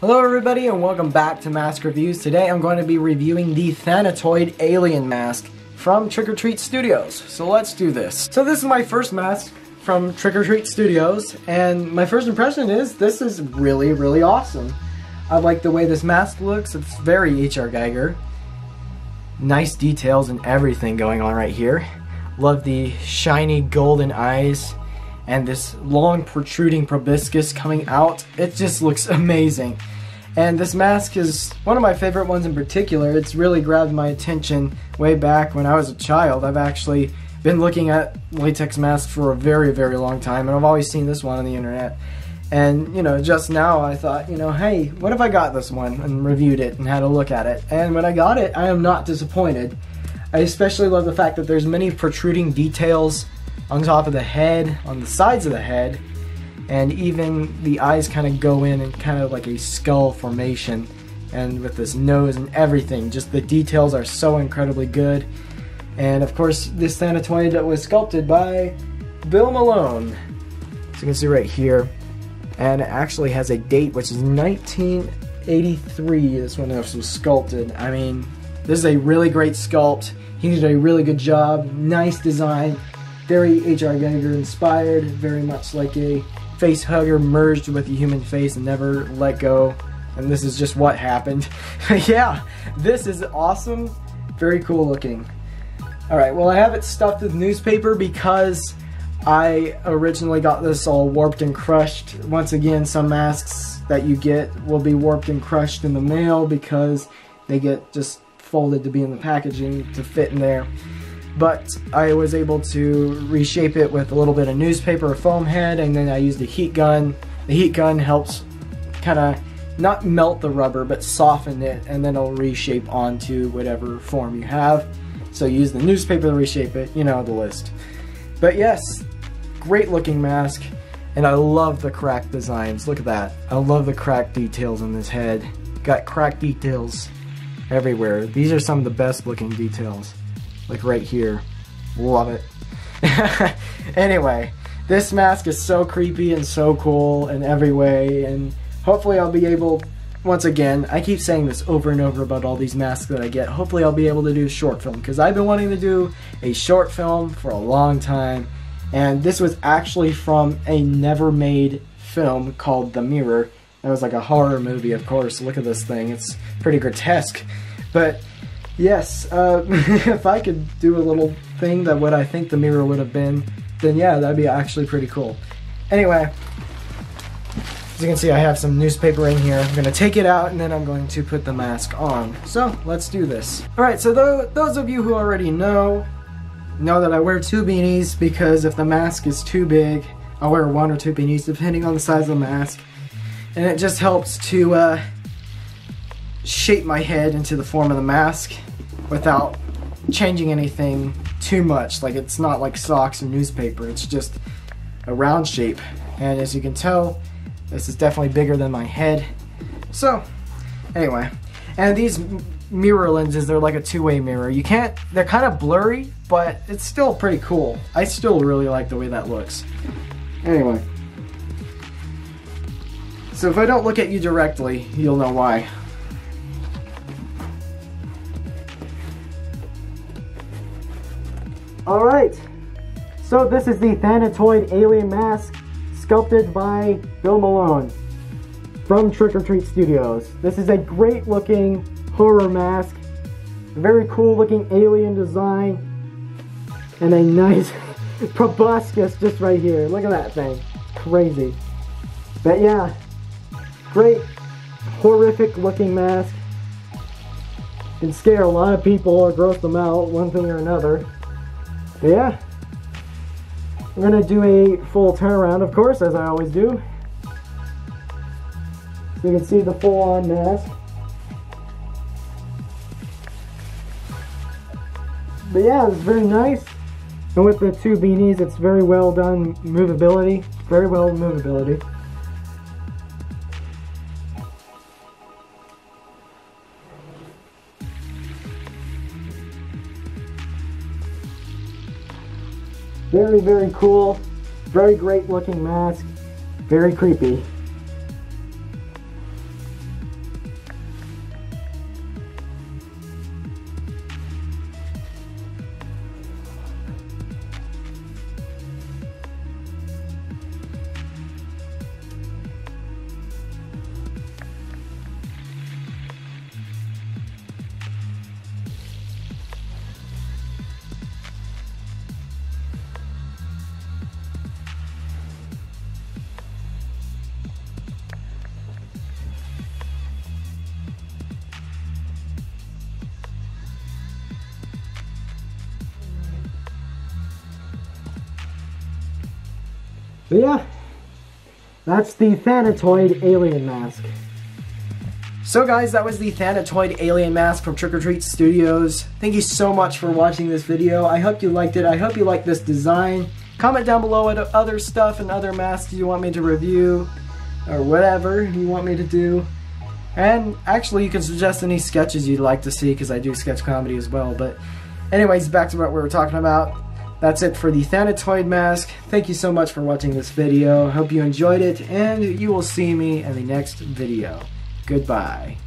Hello everybody and welcome back to Mask Reviews. Today I'm going to be reviewing the Thanatoid Alien Mask from Trick or Treat Studios. So let's do this. So this is my first mask from Trick or Treat Studios and my first impression is this is really really awesome. I like the way this mask looks. It's very H.R. Giger. Nice details and everything going on right here. Love the shiny golden eyes and this long protruding proboscis coming out. It just looks amazing. And this mask is one of my favorite ones in particular. It's really grabbed my attention way back when I was a child. I've actually been looking at latex masks for a very, very long time, and I've always seen this one on the internet. And, you know, just now I thought, you know, hey, what if I got this one and reviewed it and had a look at it? And when I got it, I am not disappointed. I especially love the fact that there's many protruding details on top of the head, on the sides of the head, and even the eyes kind of go in and kind of like a skull formation. And with this nose and everything, just the details are so incredibly good. And of course, this Thanatoid was sculpted by Bill Malone. So you can see right here, and it actually has a date which is 1983 this this was sculpted I mean this is a really great sculpt he did a really good job nice design very H.R. Giger inspired very much like a face hugger merged with a human face and never let go and this is just what happened yeah this is awesome very cool looking alright well I have it stuffed with newspaper because I originally got this all warped and crushed. Once again, some masks that you get will be warped and crushed in the mail because they get just folded to be in the packaging to fit in there. But I was able to reshape it with a little bit of newspaper foam head and then I used a heat gun. The heat gun helps kind of not melt the rubber but soften it and then it'll reshape onto whatever form you have. So use the newspaper to reshape it, you know the list. But yes, great looking mask. And I love the crack designs. Look at that. I love the crack details on this head. Got crack details everywhere. These are some of the best looking details. Like right here. Love it. anyway, this mask is so creepy and so cool in every way. And hopefully I'll be able, once again, I keep saying this over and over about all these masks that I get. Hopefully I'll be able to do a short film. Because I've been wanting to do a short film for a long time and this was actually from a never made film called The Mirror. That was like a horror movie, of course. Look at this thing. It's pretty grotesque. But yes, uh, if I could do a little thing that what I think The Mirror would have been, then yeah, that'd be actually pretty cool. Anyway, as you can see, I have some newspaper in here. I'm to take it out and then I'm going to put the mask on. So, let's do this. Alright, so th those of you who already know, know that I wear two beanies because if the mask is too big, I'll wear one or two beanies depending on the size of the mask. And it just helps to uh, shape my head into the form of the mask without changing anything too much. Like it's not like socks or newspaper, it's just a round shape. And as you can tell, this is definitely bigger than my head. So, anyway. And these mirror lenses, they're like a two-way mirror. You can't, they're kind of blurry, but it's still pretty cool. I still really like the way that looks. Anyway. So if I don't look at you directly, you'll know why. Alright, so this is the Thanatoid Alien Mask sculpted by Bill Malone from Trick or Treat Studios. This is a great looking horror mask. Very cool looking alien design. And a nice proboscis just right here. Look at that thing. Crazy. But yeah, great horrific looking mask. Can scare a lot of people or gross them out, one thing or another. But yeah. We're gonna do a full turnaround, of course, as I always do. So you can see the full-on mask. But yeah, it's very nice. And with the two beanies, it's very well done movability. Very well movability. Very, very cool. Very great looking mask. Very creepy. But yeah, that's the Thanatoid alien mask. So guys, that was the Thanatoid alien mask from Trick or Treat Studios. Thank you so much for watching this video. I hope you liked it. I hope you liked this design. Comment down below what other stuff and other masks you want me to review or whatever you want me to do. And actually, you can suggest any sketches you'd like to see because I do sketch comedy as well. But anyways, back to what we were talking about. That's it for the Thanatoid mask. Thank you so much for watching this video. Hope you enjoyed it, and you will see me in the next video. Goodbye.